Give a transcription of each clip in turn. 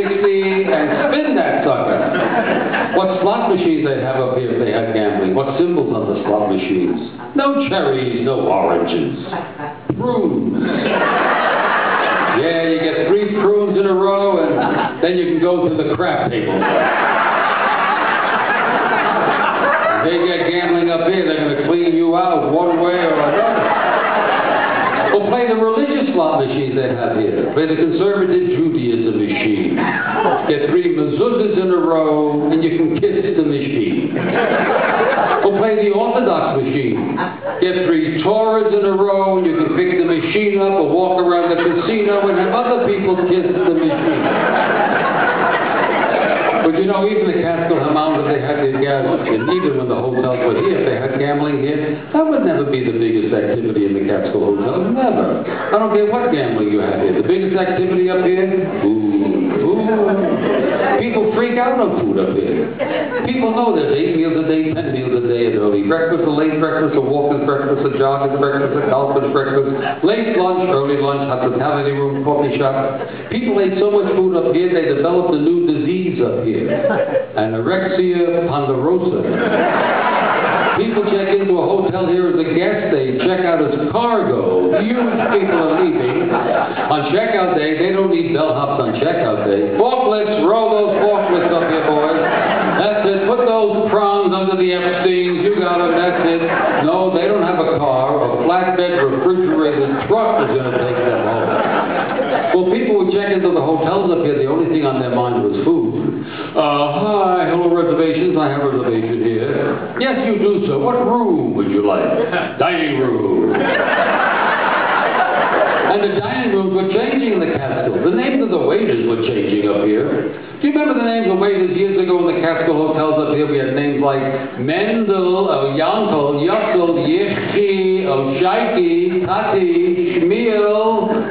60, and spin that sucker. What slot machines they have up here if they have gambling? What symbols on the slot machines? No cherries, no oranges. Prunes. Yeah, you get three prunes in a row, and then you can go to the crap table. They get gambling up here, they're going to clean you out one way or another. Or play the religious slot machine they have here. Play the conservative Judaism machine. Get three mezuzahs in a row, and you can kiss the machine. Or play the Orthodox machine. Get three Torahs in a row, and you can pick the machine up or walk around the casino and have other people kiss the machine. But you know, even the Catskill amount that they had gather, and even when the hotels were here, if they had gambling here, that would never be the biggest activity in the Catskill Hotel. Never. I don't care what gambling you have here. The biggest activity up here. Food. People freak out on food up here. People know there's eight meals a day, ten meals a day, an early breakfast, a late breakfast, a walker's breakfast, a jogger's breakfast, a golfer's breakfast, late lunch, early lunch, hospitality room, coffee shop. People ate so much food up here, they developed a new disease up here. Anorexia ponderosa. People check into a hotel here as a guest. They check out as cargo. Huge people are leaving. On checkout day, they don't need bellhops on checkout day. Forklifts, roll those forklifts up here, boys. That's it. Put those prongs under the Epsteins. You got them. That's it. No, they don't have a car. A flatbed refrigerated truck is going to take them home. Well, people would check into the hotels up here. The only thing on their mind was food. Uh, hi, hello, reservations. I have a reservation here. Yes, you do, sir. What room would you like? Dining room. And the dining rooms were changing in the Catskills. The names of the waiters were changing up here. Do you remember the names of waiters years ago in the Catskill hotels up here? We had names like Mendel, oh, Yankel, Yussel, Yishki, Oshaiki, Tati, Shmiel.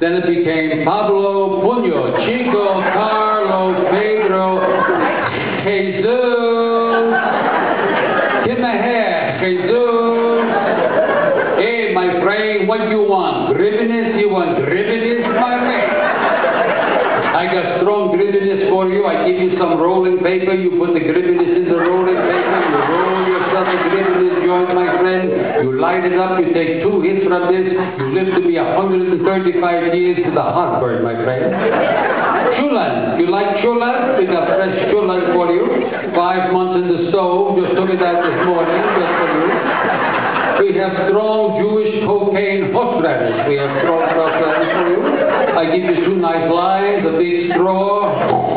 Then it became Pablo, Puño, Chico, Carlo, Pedro, Jesus. Hair, Jesus. Hey, my friend, what you want? Gribenes? You want gribenes, my friend? I got strong gribenes for you. I give you some rolling paper. You put the gribenes in the rolling paper. You roll yourself a gribenes joint, my friend. You light it up. You take two hits from this. You live to be 135 years to the heartburn, my friend. Chulan. You like chulan? We got fresh chulan for you. Five months in the stove. Just took it out this morning. Just for you. We have strong Jewish cocaine horseradish. We have strong horseradish for you. I give you two nice lines, a big straw,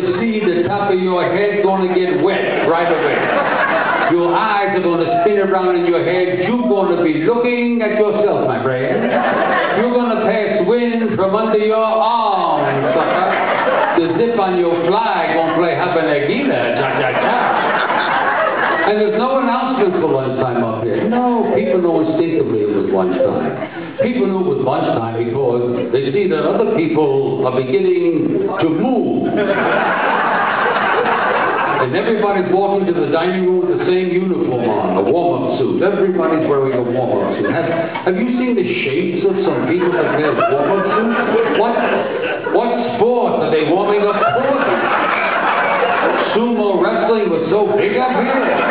going to see the top of your head going to get wet right away. Your eyes are going to spin around in your head. You're going to be looking at yourself, my friend. You're going to pass wind from under your arms, sucker. The zip on your fly going to play Hava Nagila, cha cha cha. And there's no announcement for lunchtime up here. No, people know instinctively it was lunchtime. People knew it was lunchtime because they see that other people are beginning to move. And everybody's walking to the dining room with the same uniform on, a warm-up suit. Everybody's wearing a warm-up suit. Have, have you seen the shapes of some people that wear warm-up suits? What, what sport are they warming up for? Sumo wrestling was so big up here.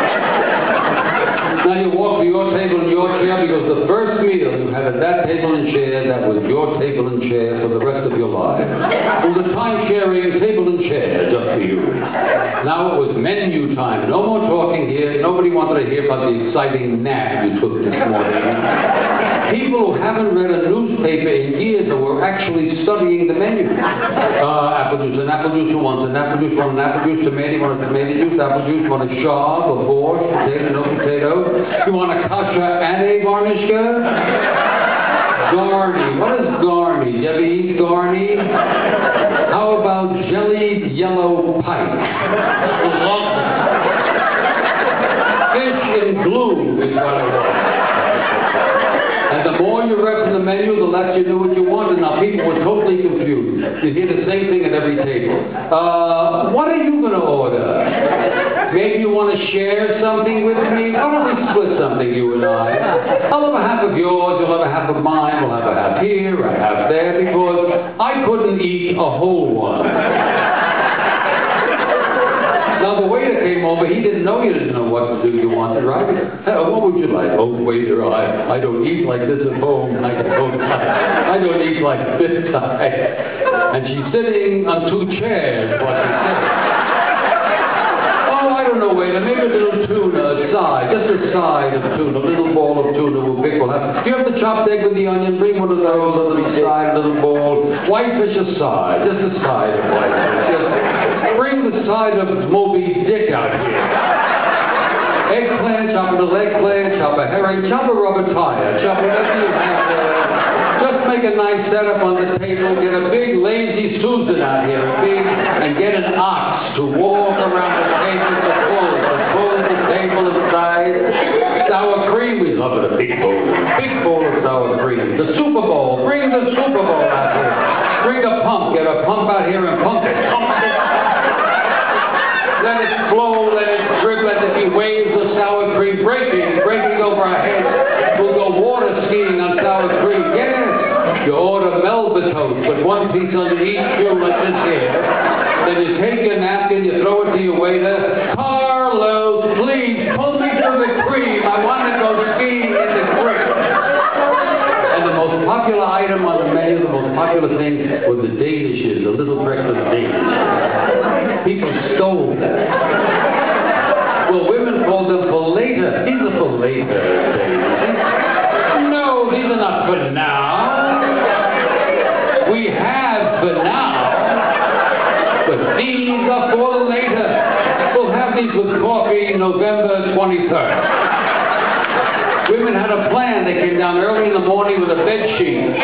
Now you walk to your table and your chair because the first meal you had at that table and chair, that was your table and chair for the rest of your life. It was a time-sharing table and chair just for you. Now it was menu time. No more talking here. Nobody wanted to hear about the exciting nap you took this morning. People who haven't read a newspaper in years were actually studying the menu. Uh, apple juice, an apple juice, who wants an apple juice, want an apple juice, tomato, want a tomato juice, apple juice, want a shab, a borscht, potato, no potato. You want a kasha and a varnishka? Garni. What is garni? You ever eat garni? How about jellied yellow pike? Fish in glue is what it was. And the more you from the menu, you do what you wanted. Now, people were totally confused. You hear the same thing at every table. Uh, what are you going to order? Maybe you want to share something with me? Why don't we split something, you and I? I'll have a half of yours, you'll have a half of mine, we'll have a half here, a half there, because I couldn't eat a whole one. Now, the waiter came over. He didn't know you didn't know what to do. You wanted, right? Uh, what would you like? Oh, waiter, I, I don't eat like this at home. I don't, I don't eat like this. I, and she's sitting on two chairs. Said. Oh, I don't know, waiter. Maybe a little tuna, a side, just a side of tuna, a little ball of tuna will pick up. Do you have the chopped egg with the onion? Bring one of those, a little side, a little ball. Whitefish aside, just a side of whitefish. Just the side of Moby Dick out here. Eggplant, chop a little eggplant, chop a herring, chop a rubber tire, chop whatever you have. Just make a nice setup on the table, get a big lazy Susan out here, big, and get an ox to walk around the table to pull, to pull the table inside. Sour cream, we love it, a big bowl, big bowl of sour cream. The Super Bowl, bring the Super Bowl out here. Bring a pump, get a pump out here and pump it. It flow, let it drip, let it be waves of sour cream breaking, breaking over our heads. We'll go water skiing on sour cream. Yes. You order Melba toast, put one piece under each shoe like this here. Then you take your napkin, you throw it to your waiter. Carlos, please pull me through the cream. I want to go skiing in the popular item on the menu, the most popular thing, was the Danishes, the little breakfast Danish. People stole them. Well, women called them filleta. These are filleta. No, these are not for now. We have for now, but these are for later. We'll have these with coffee November 23rd. Women had a plan. Came down early in the morning with a bed sheet. He's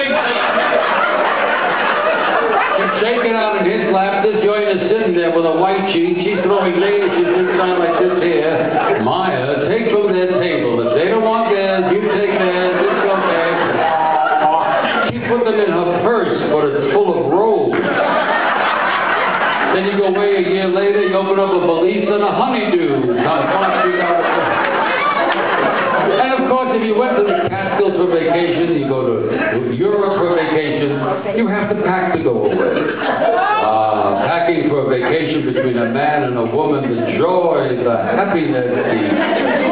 shaking out in his lap. This joint is sitting there with a white sheet. She's throwing ladies. She's down like this here. Maya, take from their table. If they don't want theirs, you take theirs. This go theirs. She put them in her purse, but it's full of rolls. Then you go away a year later, you open up a valise and a honeydew. And of course, if you went to the vacation, you go to Europe for vacation, you have to pack to go away. Uh, packing for a vacation between a man and a woman, the joy, the happiness, the